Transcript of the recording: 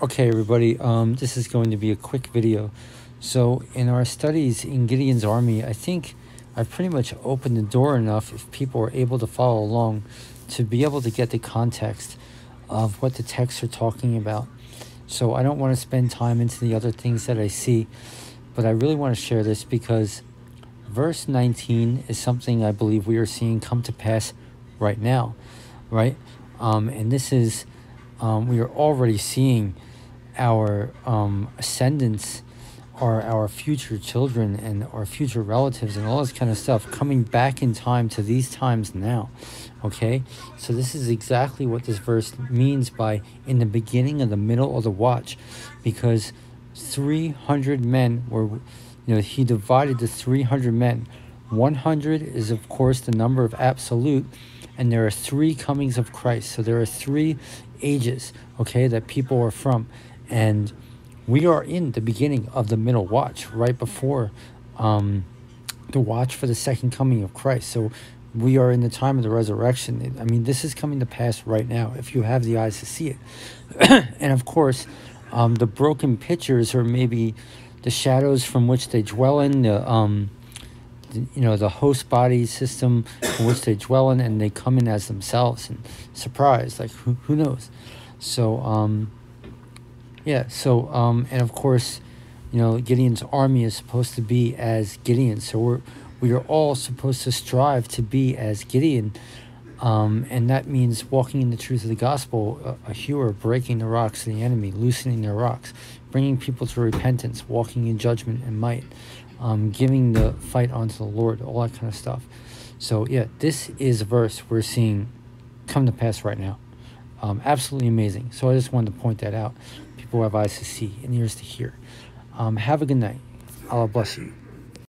Okay, everybody, um, this is going to be a quick video. So, in our studies in Gideon's army, I think I've pretty much opened the door enough if people are able to follow along to be able to get the context of what the texts are talking about. So, I don't want to spend time into the other things that I see, but I really want to share this because verse 19 is something I believe we are seeing come to pass right now, right? Um, and this is, um, we are already seeing our um, ascendants our future children and our future relatives and all this kind of stuff coming back in time to these times now. Okay? So, this is exactly what this verse means by in the beginning of the middle of the watch because 300 men were, you know, he divided the 300 men. 100 is, of course, the number of absolute, and there are three comings of Christ. So, there are three ages, okay, that people are from and we are in the beginning of the middle watch right before um, the watch for the second coming of christ. So we are in the time of the resurrection. I mean this is coming to pass right now if you have the eyes to see it. And of course um, the broken pictures or maybe the shadows from which they dwell in the um, you know the host body system in which they dwell in and they come in as themselves. And surprise like who, who knows? So um yeah, so, um, and of course, you know, Gideon's army is supposed to be as Gideon. So we're, we are all supposed to strive to be as Gideon. Um, and that means walking in the truth of the gospel, a, a hewer, breaking the rocks of the enemy, loosening their rocks, bringing people to repentance, walking in judgment and might, um, giving the fight onto the Lord, all that kind of stuff. So, yeah, this is a verse we're seeing come to pass right now. Um, absolutely amazing. So I just wanted to point that out. People have eyes to see and ears to hear. Um, have a good night. Allah bless you.